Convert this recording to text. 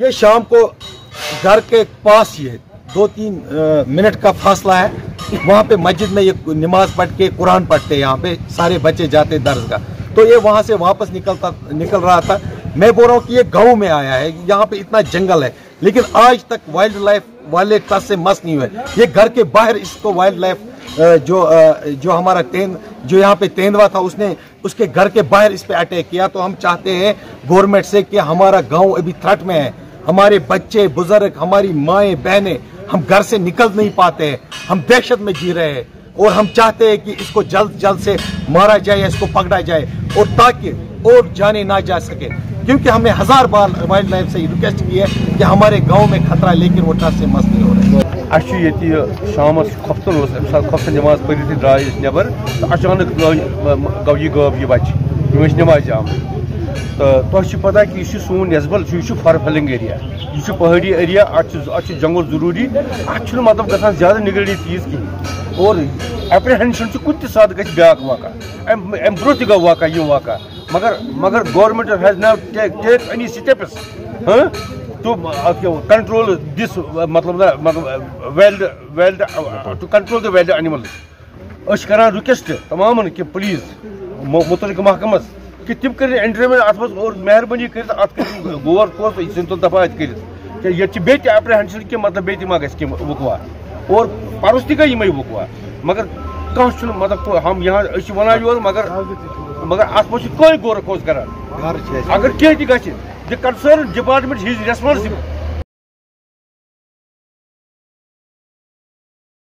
ये शाम को घर के पास है दो तीन मिनट का फासला है। वहाँ पे मस्जिद में ये नमाज़ पढ़ के, कुरान पढ़ते यहाँ पे। सारे बच्चे जाते दर्ज का तो ये वहाँ से वापस निकलता, निकल रहा था। मैं बोल रहा हूँ कि ये गाँव में आया है, यहाँ पे इतना जंगल है, लेकिन आज तक वाइल्ड लाइफ वाले टच से मस नहीं हुए ये घर के बाहर इसको वाइल्ड लाइफ जो जो हमारा तेंद जो यहाँ पे तेंदवा था, उसने उसके घर के बाहर इस पे अटैक किया। तो हम चाहते हैं गवर्नमेंट से कि हमारा गाँव अभी थ्रेट में है। हमारे बच्चे, बुज़ुर्ग, हमारी माएँ, बहनें, हम घर से निकल नहीं पाते हम दहशत में जी रहे हैं। और हम चाहते हैं कि इसको जल्द जल्द से मारा जाए, इसको पकड़ा जाए और ताकि और जाने ना जा सके। क्योंकि हमने हज़ार बार वाइल्ड लाइफ से रिक्वेस्ट की है कि हमारे गाँव में खतरा लेकिन वो टच से मस नहीं हो रहे अस ये शाम खोफ्तन खोफ्तन नमाज़ पढ़ द्राय नबर तो अचानक गौ यह गब यह बच्चे यम नमाज़ आम तो तुम पता कि यह सोन नस्बल यह फरफलिंग एरिया यह पहाड़ी एरिया अत जंगल ज़रूरी अत मतलब गसान ज़्यादा निगरानी तीज कहें और एप्रीहेंशन कुछ सात गि ब्या वाक़ा अम ब्रो तह गो वाक़ा यह वाक़ा मगर मगर government has take any steps control this uh, मतलब uh, to control the wild animals अश करान रिक्वेस्ट तमाम कि प्लीज़ मुतलिक महकमस कि तिम कर एंट्री में अत और मेहरबानी कर गौर कोस सिंतुल दफ़ा अत कर ये बे एप्रीहेंशन कि मतलब बे मा गि वकवा और तह गई वह वकवा मगर कह मतलब हम यहाँ वन यो मगर मगर अत कोई गौर खोज करान अगर कह ग concerned department is responsible